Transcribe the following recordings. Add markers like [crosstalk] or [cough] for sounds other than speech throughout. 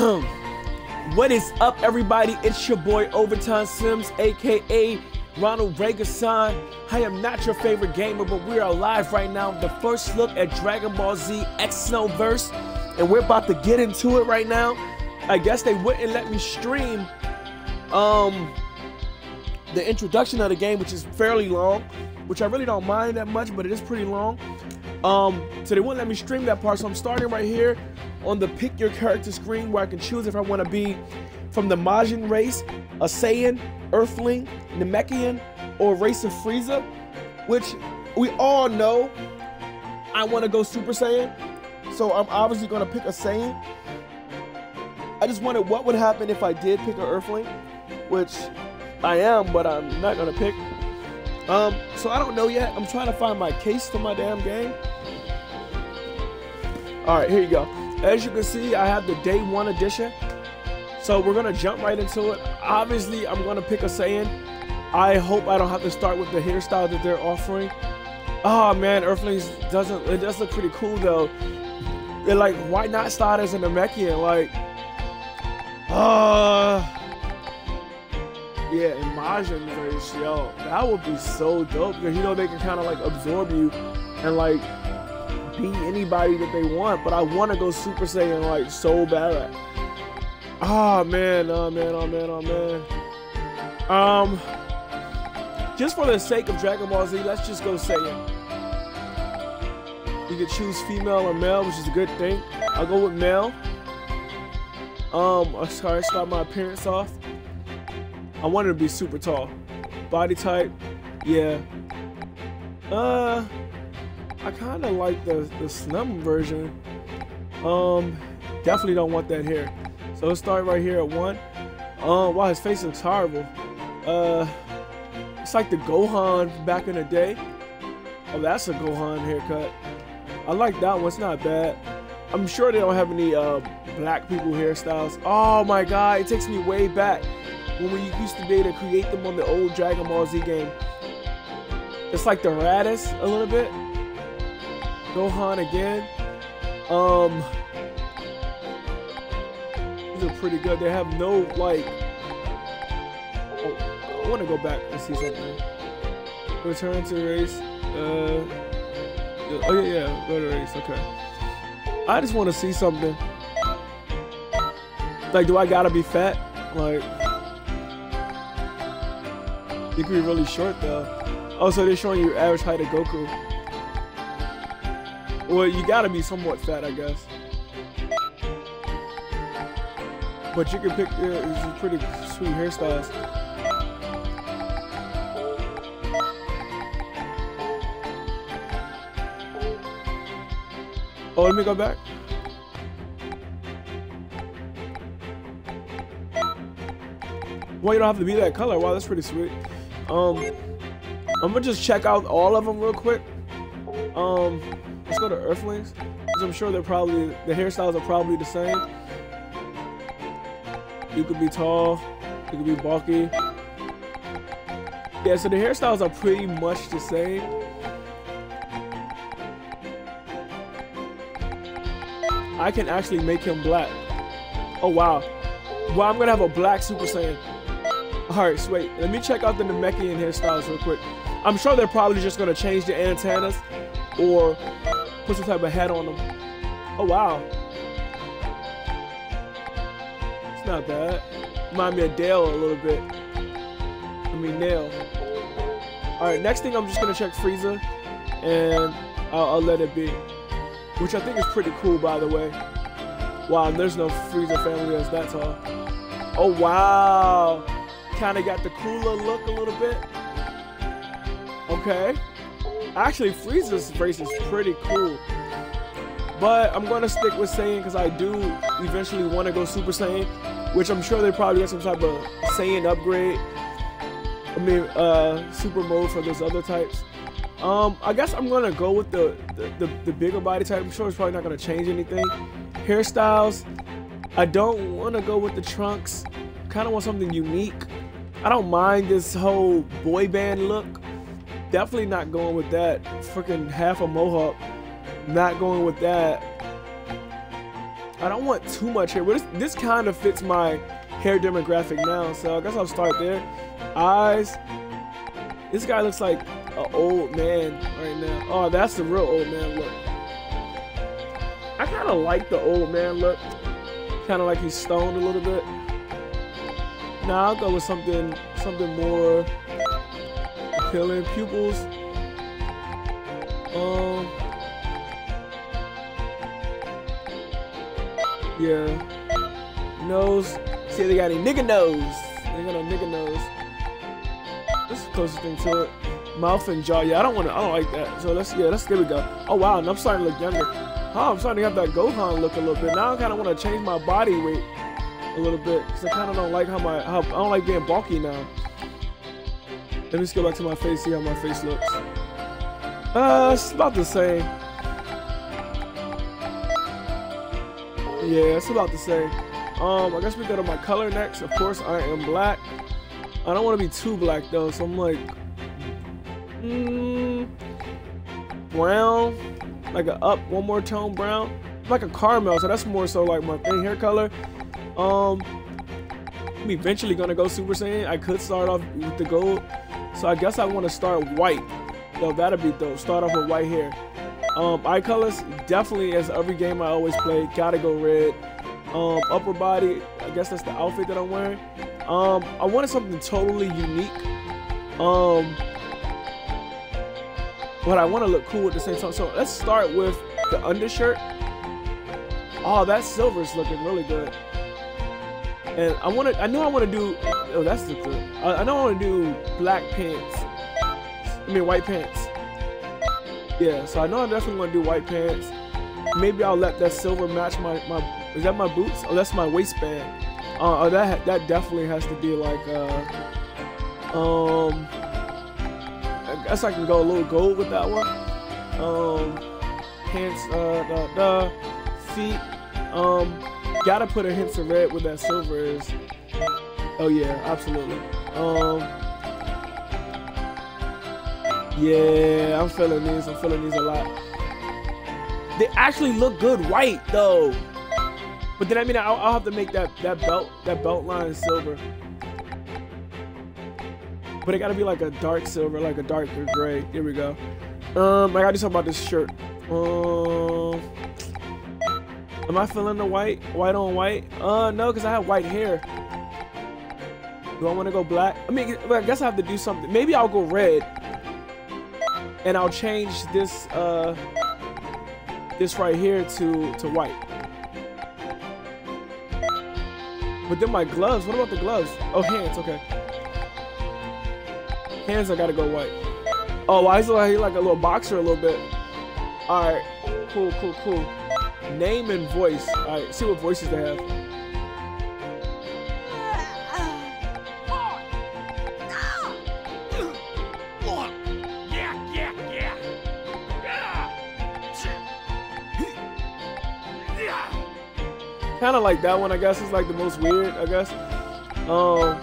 [clears throat] what is up, everybody? It's your boy OverTymeSimms, aka Ronald Reagan. I am not your favorite gamer, but we are live right now. The first look at Dragon Ball Z X Verse, and we're about to get into it right now. I guess they wouldn't let me stream um the introduction of the game, which is fairly long, which I really don't mind that much, but it is pretty long. Um, so they wouldn't let me stream that part, so I'm starting right here on the pick your character screen where I can choose if I want to be from the Majin race, a Saiyan, Earthling, Namekian, or race of Frieza, which we all know I want to go Super Saiyan. So I'm obviously going to pick a Saiyan. I just wondered what would happen if I did pick an Earthling, which I am, but I'm not going to pick. Um, so I don't know yet. I'm trying to find my case for my damn game. All right, here you go. As you can see, I have the day one edition. So we're gonna jump right into it. Obviously, I'm gonna pick a Saiyan. I hope I don't have to start with the hairstyle that they're offering. Oh man, Earthlings doesn't it does look pretty cool though. They're like, why not start as a Namekian? Like, uh yeah, Majin race, yo, that would be so dope because you know they can kind of like absorb you and like be anybody that they want, but I want to go Super Saiyan like so bad. Oh man, oh man, oh man, oh man. Um, just for the sake of Dragon Ball Z, let's just go Saiyan. You can choose female or male, which is a good thing. I'll go with male. Um, sorry, start my appearance off. I wanted to be super tall. Body type, yeah. Uh, I kind of like the, the slim version. Um, definitely don't want that hair. So let's start right here at one. Um, wow, his face looks horrible. Uh, it's like the Gohan back in the day. Oh, that's a Gohan haircut. I like that one. It's not bad. I'm sure they don't have any uh, black people hairstyles. Oh my god, it takes me way back when we used to be able to create them on the old Dragon Ball Z game. It's like the Raditz a little bit. Gohan again. Um, these are pretty good. They have no like. Oh, I want to go back and see something. Return to race. Uh, oh yeah, yeah, go to race. Okay. I just want to see something. Like, do I gotta be fat? Like, you could be really short though. Oh, so they're showing you average height of Goku. Well, you gotta be somewhat fat, I guess. But you can pick uh, pretty sweet hairstyles. Oh, let me go back. Well, you don't have to be that color. Wow, that's pretty sweet. Um, I'm gonna just check out all of them real quick. Um, Let's go to Earthlings, I'm sure they're probably, the hairstyles are probably the same. You could be tall, you could be bulky. Yeah, so the hairstyles are pretty much the same. I can actually make him black. Oh, wow. Well, I'm gonna have a black Super Saiyan. Alright, so wait, let me check out the Namekian hairstyles real quick. I'm sure they're probably just gonna change the antennas or put some type of hat on them. Oh, wow. It's not bad. Remind me of Dale a little bit. I mean, Nail. Alright, next thing I'm just to check Frieza. And I'll, I'll, let it be. Which I think is pretty cool, by the way. Wow, there's no Frieza family that's that tall. Oh, wow. Kind of got the cooler look a little bit. Okay. Actually, Frieza's race is pretty cool. But I'm going to stick with Saiyan because I do eventually want to go Super Saiyan, which I'm sure they probably have some type of Saiyan upgrade. I mean, uh, super mode for those other types. Um, I guess I'm gonna go with the, the, the, the bigger body type. I'm sure it's probably not gonna change anything. Hairstyles, I don't want to go with the trunks. Kind of want something unique. I don't mind this whole boy band look. Definitely not going with that. Freaking half a mohawk. Not going with that. I don't want too much hair, this, this kind of fits my hair demographic now, so I guess I'll start there. Eyes. This guy looks like an old man right now. Oh, that's the real old man look. I kind of like the old man look. Kind of like he's stoned a little bit. Now I'll go with something, something more appealing. Pupils. Um. Yeah. Nose. See, they got a nigga nose. They got a nigga nose. This is the closest thing to it. Mouth and jaw. Yeah, I don't want to. I don't like that. So let's. Yeah, let's. There we go. Oh wow, and I'm starting to look younger. Oh, I'm starting to have that Gohan look a little bit. Now I kind of want to change my body weight a little bit because I kind of don't like how my. How I don't like being bulky now. Let me just go back to my face. See how my face looks. Uh, it's about the same. Yeah, it's about the same. Um, I guess we go to my color next. Of course, I am black. I don't want to be too black though, so I'm like, mm, brown, like a up one more tone brown, like a caramel. So that's more so like my thing hair color. Um, I'm eventually gonna go Super Saiyan. I could start off with the gold, so I guess I want to start white. Yo, that'll be dope. Start off with white hair. Um, eye colors, definitely as every game I always play, gotta go red. Um, upper body, I guess that's the outfit that I'm wearing. Um, I wanted something totally unique. Um, but I want to look cool at the same time. So let's start with the undershirt. Oh, that silver is looking really good. And I want to, I know I want to do, oh, that's the good. I, I know I want to do black pants. I mean, white pants. Yeah, so I know I definitely want to do white pants. Maybe I'll let that silver match my, my is that my boots? Oh, that's my waistband. Uh, oh, that that definitely has to be like, uh, um, I guess I can go a little gold with that one. Um, pants, uh, the, the feet, um, gotta put a hint of red where that silver is. Oh yeah, absolutely. Um, yeah, I'm feeling these. I'm feeling these a lot. They actually look good white though. But then I mean I'll, I'll, have to make that that belt that belt line silver. But it gotta be like a dark silver, like a darker gray. Here we go. Um, I gotta something about this shirt. Um, am I feeling the white, white on white? Uh, no, cause I have white hair. Do I want to go black? I mean, I guess I have to do something. Maybe I'll go red, and I'll change this uh this right here to to white. But then my gloves, what about the gloves? Oh, hands, okay. Hands, I gotta go white. Oh, why is he like, like a little boxer a little bit? Alright, cool, cool, cool. Name and voice. Alright, see what voices they have. kind of like that one, I guess. It's like the most weird, I guess. Um,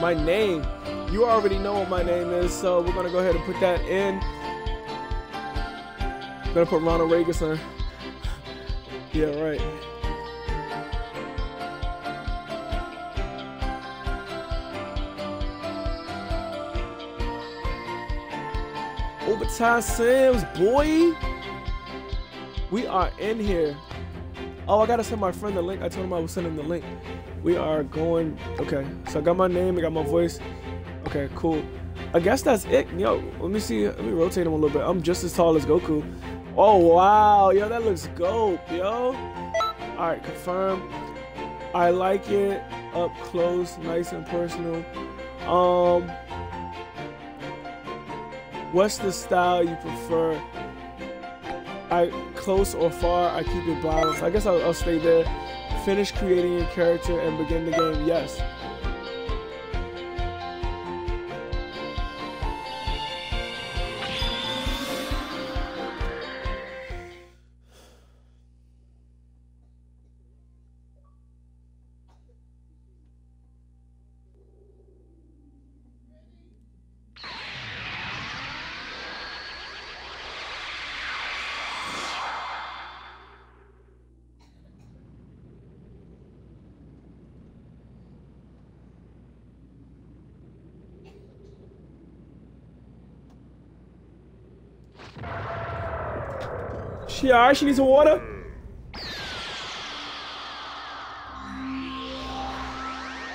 my name. You already know what my name is, so we're gonna go ahead and put that in. I'm gonna put Ronald Reagan. Yeah, right. OverTymeSimms, boy. We are in here. Oh, I gotta send my friend the link. I told him I was sending the link. We are going. Okay, so I got my name. I got my voice. Okay, cool. I guess that's it. Yo, let me see. Let me rotate him a little bit. I'm just as tall as Goku. Oh wow, yo, that looks dope, yo. All right, confirm. I like it up close, nice and personal. Um, what's the style you prefer? I close or far, I keep it balanced. I guess I'll, I'll stay there. Finish creating your character and begin the game. Yes. She alright? She needs some water?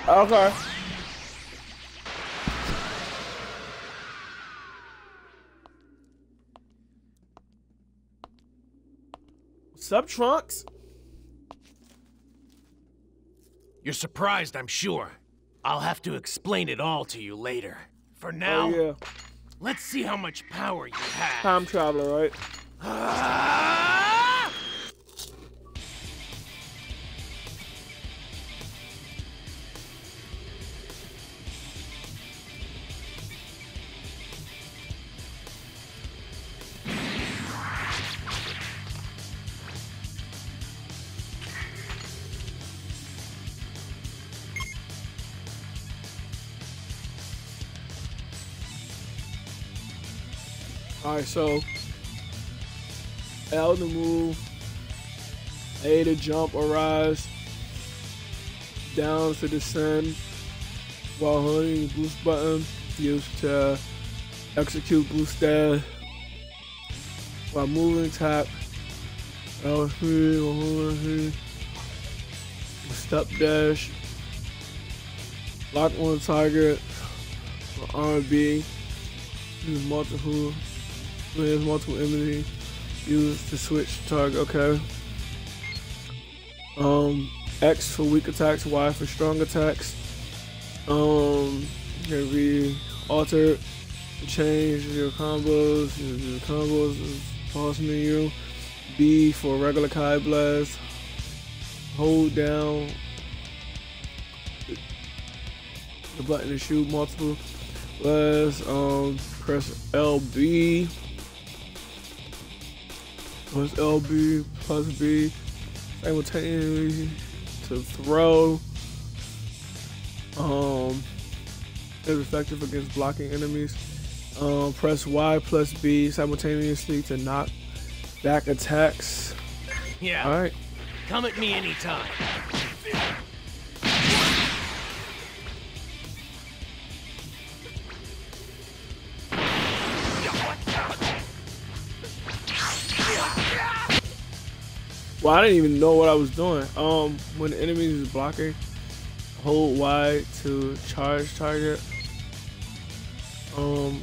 Okay. Up, Trunks? You're surprised, I'm sure. I'll have to explain it all to you later. For now, Oh, yeah. let's see how much power you have. Time traveler, right? Ah! Alright, so L to move, A to jump or rise, down to descend, while holding the boost button, used to execute boost dash, while moving tap, L three, while holding step dash, lock on target, R and B, use multiple there's multiple enemies used to switch target. Okay. Um, X for weak attacks, Y for strong attacks. Um, can be altered, change your combos, your, combos is pause menu. B for regular Ki Blast. Hold down the button to shoot multiple blasts. Um, press LB plus LB plus B simultaneously to throw. Um, is effective against blocking enemies. Um, press Y plus B simultaneously to knock back attacks. Yeah, All right. come at me anytime. Well, I didn't even know what I was doing. Um, when the enemy is blocking, hold Y to charge target. Um,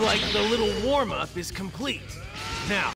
Like the little warm-up is complete. Now,